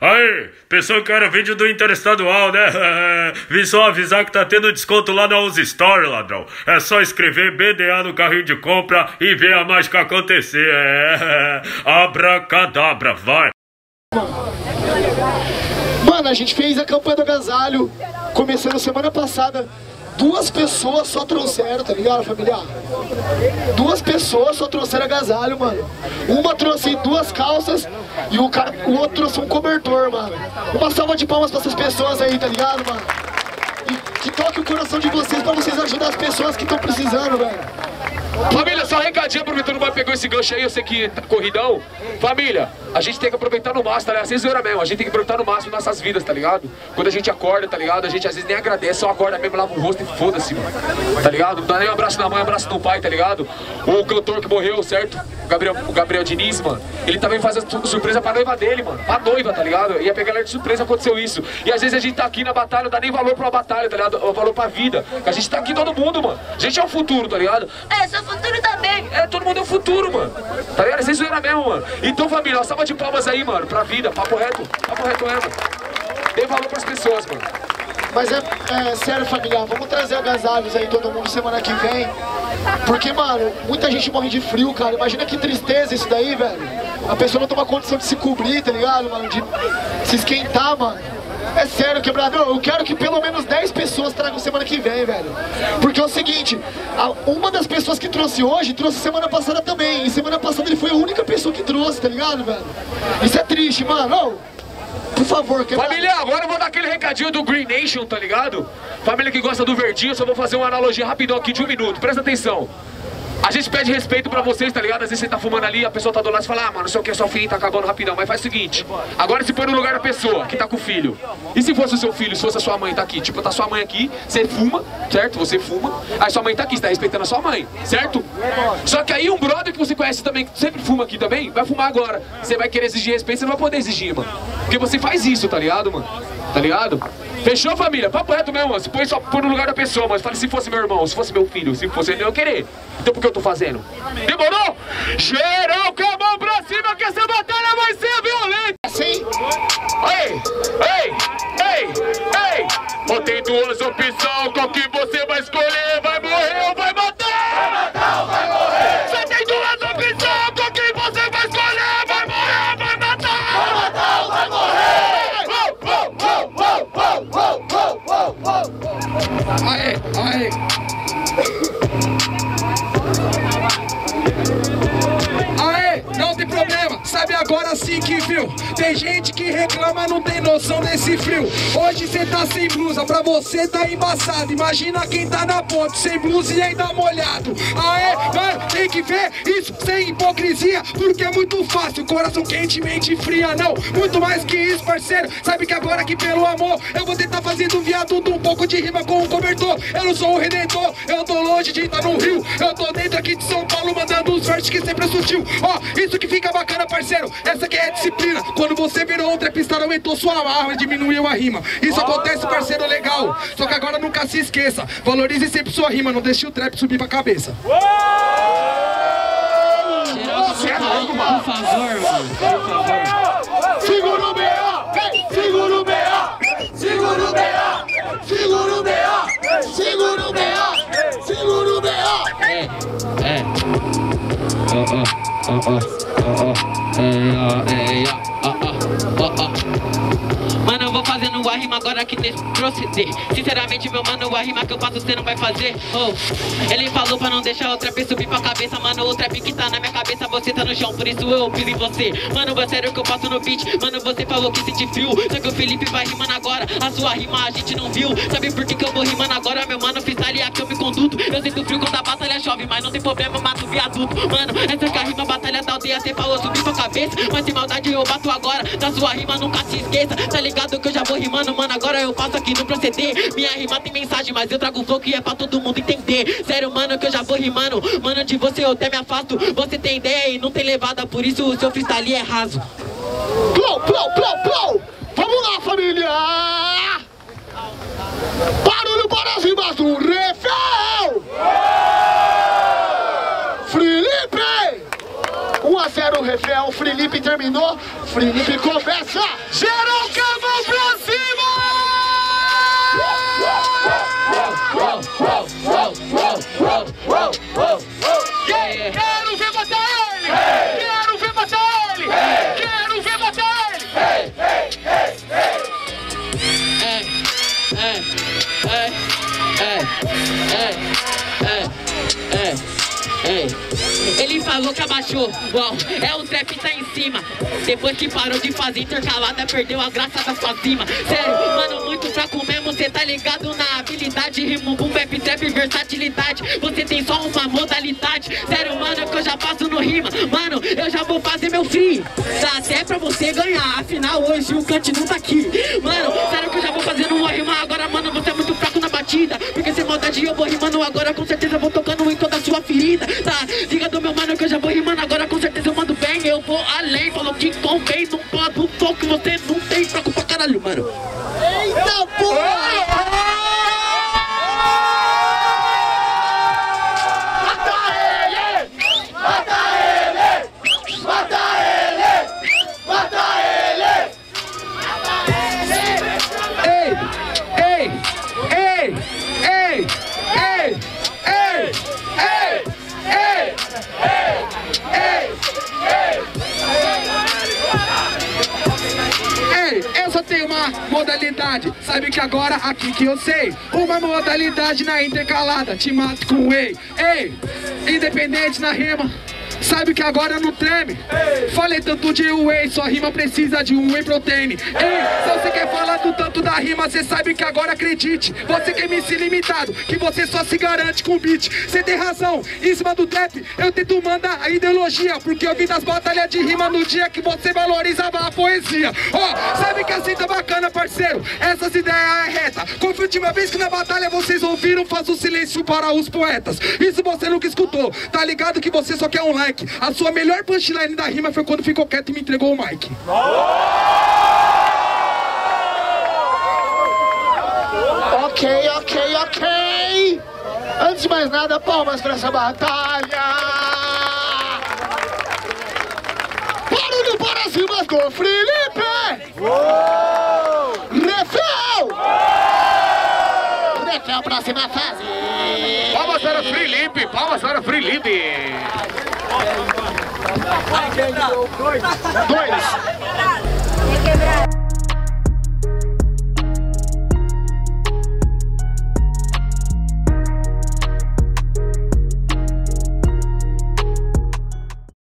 Aí, pensou que era vídeo do Interestadual, né? Vim só avisar que tá tendo desconto lá na Use Store, ladrão. É só escrever BDA no carrinho de compra e ver a mágica acontecer. É. Abracadabra, vai. Mano, a gente fez a campanha do agasalho, começando semana passada. Duas pessoas só trouxeram, tá ligado, família? Duas pessoas só trouxeram agasalho, mano. Uma trouxe duas calças e o, cara, o outro trouxe um cobertor, mano. Uma salva de palmas pra essas pessoas aí, tá ligado, mano? E que toque o coração de vocês pra vocês ajudar as pessoas que estão precisando, velho. Família, só recadinho, aproveitando vai pegou esse gancho aí, eu sei que tá corridão. Família, a gente tem que aproveitar no máximo, tá ligado? Vocês viram mesmo, a gente tem que aproveitar no máximo nossas vidas, tá ligado? Quando a gente acorda, tá ligado? A gente às vezes nem agradece, só acorda mesmo, lava o rosto e foda-se, mano. Tá ligado? Não dá nem um abraço na mãe, um abraço no pai, tá ligado? O cantor que morreu, certo? O Gabriel, o Gabriel Diniz, mano. Ele também faz a surpresa pra noiva dele, mano. Pra noiva, tá ligado? Ia pegar ela de surpresa, aconteceu isso. E às vezes a gente tá aqui na batalha, não dá nem valor pra batalha, tá ligado? Valor pra vida. A gente tá aqui todo mundo, mano. A gente é o futuro, tá ligado? É, seu futuro também. É, todo mundo é o futuro, mano. Tá ligado? Vocês viram mesmo, mano. Então, família, uma salva de palmas aí, mano, pra vida. Papo reto. Papo reto é, mano. Dê valor pras pessoas, mano. Mas é, é sério, família, vamos trazer agasalhos aí todo mundo semana que vem. Porque, mano, muita gente morre de frio, cara. Imagina que tristeza isso daí, velho. A pessoa não toma condição de se cobrir, tá ligado, mano? De se esquentar, mano. É sério, quebrador, eu quero que pelo menos 10 pessoas tragam semana que vem, velho. Porque é o seguinte, uma das pessoas que trouxe hoje, trouxe semana passada também. E semana passada ele foi a única pessoa que trouxe, tá ligado, velho? Isso é triste, mano. Ô, por favor, quebrador. Família, agora eu vou dar aquele recadinho do Green Nation, tá ligado? Família que gosta do verdinho, só vou fazer uma analogia rapidão aqui de um minuto. Presta atenção. A gente pede respeito pra vocês, tá ligado? Às vezes você tá fumando ali, a pessoa tá do lado e fala, ah, mano, não sei o que, sua filha tá acabando rapidão. Mas faz o seguinte, agora se põe no lugar da pessoa que tá com o filho. E se fosse o seu filho, se fosse a sua mãe tá aqui? Tipo, tá sua mãe aqui, você fuma, certo? Você fuma, aí sua mãe tá aqui, você tá respeitando a sua mãe, certo? Só que aí um brother que você conhece também, que sempre fuma aqui também, vai fumar agora. Você vai querer exigir respeito, você não vai poder exigir, mano. Porque você faz isso, tá ligado, mano? Tá ligado? Fechou, família? Papo reto mesmo, mano. Se põe só põe no lugar da pessoa, mas fala se fosse meu irmão, se fosse meu filho, se fosse ele, eu ia querer. Então por que eu tô fazendo? Demorou? Geral com a mão pra cima que essa batalha vai ser violenta! Assim, Ei, ei, ei, ei! Ou tem duas opções, qual que viu Tem gente que reclama, não tem noção desse frio. Hoje cê tá sem blusa, pra você tá embaçado. Imagina quem tá na ponte, sem blusa e ainda molhado. Aê, mano, tem que ver isso sem hipocrisia Porque é muito fácil, coração quente, mente fria Não, muito mais que isso, parceiro. Sabe que agora que pelo amor Eu vou tentar fazer do viaduto um pouco de rima com um cobertor. Eu não sou o redentor, eu tô longe de estar no Rio. Eu tô dentro aqui de São Paulo mandando os versos que sempre sutil Ó, isso que fica bacana, parceiro. Essa que é disciplina um trapista, aumentou sua arma e diminuiu a rima Isso acontece, parceiro, legal Só que agora nunca se esqueça Valorize sempre sua rima, não deixe o trap subir pra cabeça Por favor, mano. Por favor. segura o B.O. Segura o B.O. Segura o B.O. Segura o B.O. Segura o B.O. Segura o B.O. É, é. Ó, ó, ó. É, ó, é, rima agora aqui nesse proceder. Sinceramente, meu mano, a rima que eu faço você não vai fazer. Oh, ele falou pra não deixar outra pessoa subir pra cabeça. Mano, o trap que tá na minha cabeça, você tá no chão, por isso eu piso em você. Mano, é sério que eu faço no beat. Mano, você falou que sente frio. Só que o Felipe vai rimando agora. A sua rima a gente não viu. Sabe por que, que eu vou rimando agora, meu mano? Freestyle é aqui eu me conduto. Eu sinto frio quando a batalha chove, mas não tem problema, eu mato viaduto. Mano, essa que a rima batalha da aldeia, você falou subir pra cabeça. Mas sem maldade eu bato agora. Da sua rima nunca se esqueça. Tá ligado que eu já vou rimando, mano. Agora eu faço aqui no proceder. Minha rima tem mensagem, mas eu trago flow que é pra todo mundo entender. Sério, mano, que eu já vou rimando. Mano, de você eu até me afasto. Você tem ideia e não tem levada, por isso o seu freestyle é raso. Plou, plou, plou, plou. Vamos lá, família. Barulho para as rimas do refrão. Felipe. 1 a 0 o refrão. Felipe terminou. Felipe começa. Geral a Falou que abaixou, uau, é o trap tá em cima. Depois que parou de fazer intercalada, perdeu a graça da sua cima. Sério, mano, muito fraco mesmo, cê tá ligado na habilidade. Rimo, boom, rap, trap, versatilidade. Você tem só uma modalidade. Sério, mano, que eu já passo no rima. Mano, eu já vou fazer meu free. Dá até pra você ganhar, afinal hoje o Kant não tá aqui. Mano, sério que eu já vou fazendo uma rima agora, mano, você é muito fraco na batida. Porque sem maldade eu vou rimando agora, com certeza vou a sua ferida. Tá, diga do meu mano que eu já vou rimando agora, com certeza eu mando bem. Eu vou além, falou que convém, não pode, não toque, você não tem fraco pra caralho, mano. Eita porra! Modalidade. Sabe que agora aqui que eu sei. Uma modalidade na intercalada. Te mato com whey. Ei, independente na rima. Sabe que agora não treme. Falei tanto de whey, sua rima precisa de um whey protein. Ei, se você quer falar do tanto da rima, você sabe que agora acredite. Você que é MC limitado, que você só se garante com beat. Você tem razão, em cima do trap, eu tento mandar a ideologia. Porque eu vi das batalhas de rima no dia que você valorizava a poesia. Ó, sabe que assim tá bacana, parceiro? Essas ideias é reta. Confia a última vez que na batalha vocês ouviram, faz o silêncio para os poetas. Isso você nunca escutou, tá ligado que você só quer um like. A sua melhor punchline da rima foi quando ficou quieto e me entregou o mic. Ok, ok, ok. Antes de mais nada, palmas pra essa batalha. Barulho para as rimas do Felipe. Refel. Refel, próxima fase. Palmas para o Felipe! Palmas para o Felipe! Dois. Dois.